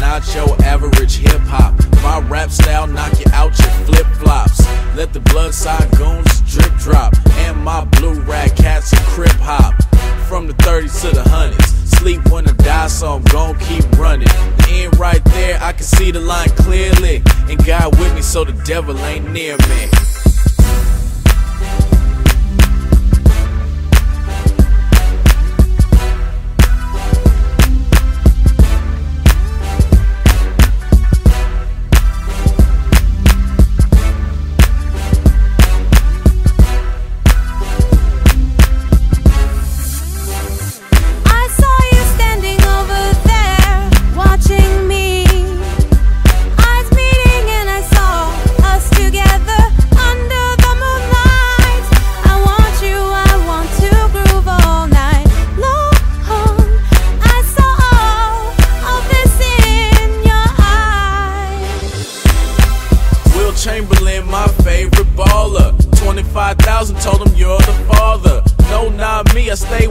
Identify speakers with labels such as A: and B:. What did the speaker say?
A: not your average hip hop. My rap style knock you out your flip flops. Let the blood side goons drip drop. And my blue rag cats and crip hop. From the 30s to the hundreds. Sleep when I die, so I'm gon' keep running. The end right there, I can see the line clearly. And God with me, so the devil ain't near me. Chamberlain, my favorite baller. 25,000 told him you're the father. No, not me, I stay